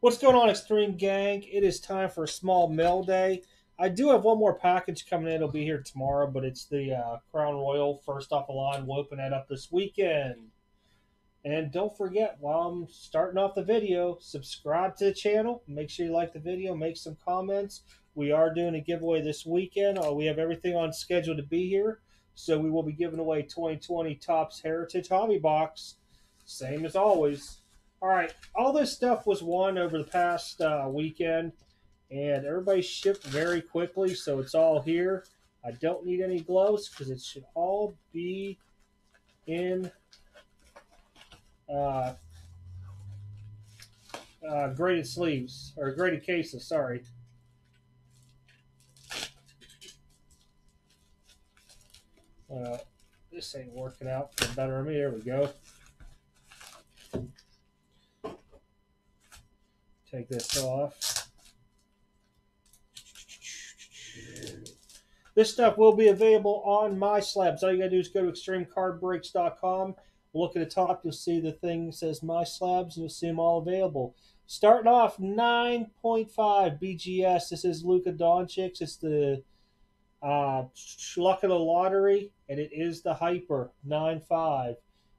What's going on, Extreme Gang? It is time for a small mail day. I do have one more package coming in. It'll be here tomorrow, but it's the uh, Crown Royale first off the line. We'll open that up this weekend. And don't forget, while I'm starting off the video, subscribe to the channel. Make sure you like the video, make some comments. We are doing a giveaway this weekend. Uh, we have everything on schedule to be here. So we will be giving away 2020 Topps Heritage Hobby Box. Same as always. All right, all this stuff was won over the past uh, weekend, and everybody shipped very quickly, so it's all here. I don't need any gloves because it should all be in uh, uh, graded sleeves or graded cases. Sorry. Uh, this ain't working out for the better of me. There we go. Take this off. This stuff will be available on my slabs. All you gotta do is go to extremecardbreaks.com. Look at the top, you'll see the thing says my slabs, and you'll see them all available. Starting off 9.5 BGS. This is Luka Doncic. It's the uh, luck of the lottery, and it is the hyper 9.5.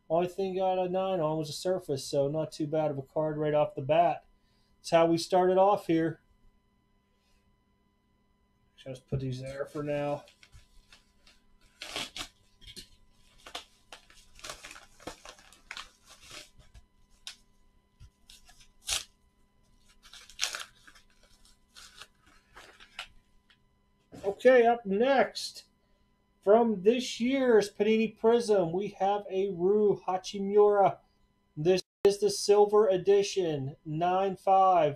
Only thing got a 9 on was a surface, so not too bad of a card right off the bat. That's how we started off here. Just put these there for now. Okay, up next, from this year's Panini Prizm, we have a Rui Hachimura. This is the silver edition, 9.5.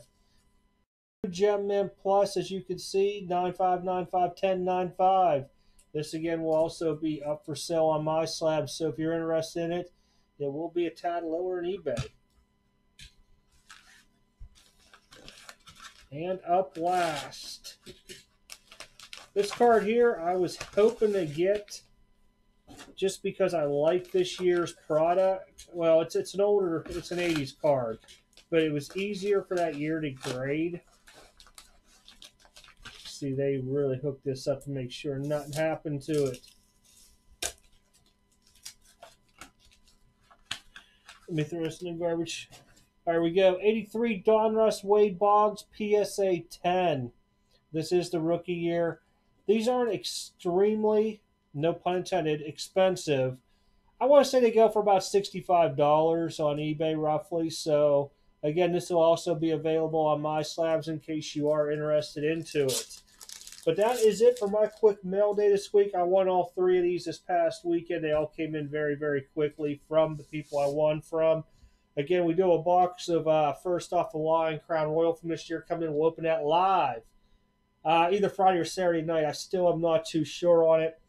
Gem Mint Plus, as you can see, 9.5, 9.5, 10, 9.5. This again will also be up for sale on my slab, so if you're interested in it, it will be a tad lower in eBay. And up last. This card here, I was hoping to get just because I like this year's product. Well, it's it's an older, it's an 80s card, but it was easier for that year to grade. See, they really hooked this up to make sure nothing happened to it. Let me throw this in the garbage. There we go. 83 Donruss Wade Boggs PSA 10. This is the rookie year. These aren't extremely, no pun intended, expensive. I want to say they go for about $65 on eBay roughly. So, again, this will also be available on my slabs in case you are interested into it. But that is it for my quick mail day this week. I won all three of these this past weekend. They all came in very, very quickly from the people I won from. Again, we do a box of uh, first off the line Crown Royale from this year coming in. We'll open that live uh, either Friday or Saturday night. I still am not too sure on it.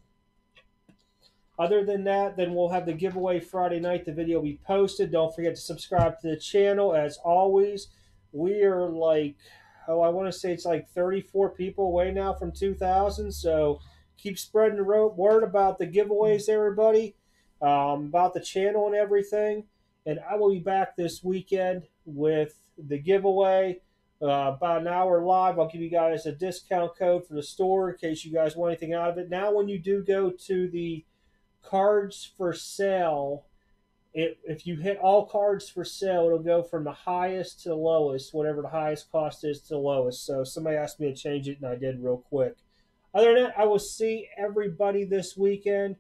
Other than that, then we'll have the giveaway Friday night. The video will be posted. Don't forget to subscribe to the channel. As always, we are like, oh, I want to say it's like 34 people away now from 2,000. So keep spreading the word about the giveaways, everybody, um, about the channel and everything. And I will be back this weekend with the giveaway uh, about an hour live. I'll give you guys a discount code for the store in case you guys want anything out of it. Now, when you do go to the cards for sale, it, if you hit all cards for sale, it'll go from the highest to the lowest, whatever the highest cost is to the lowest. So somebody asked me to change it, and I did real quick. Other than that, I will see everybody this weekend.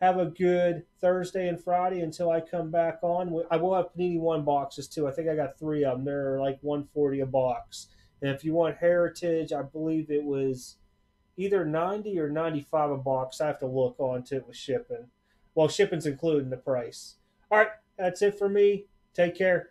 Have a good Thursday and Friday until I come back on. I will have Panini One boxes too. I think I got three of them. They're like 140 a box. And if you want Heritage, I believe it was either 90 or 95 a box. I have to look onto it with shipping. Well, shipping's included in the price. All right, that's it for me. Take care.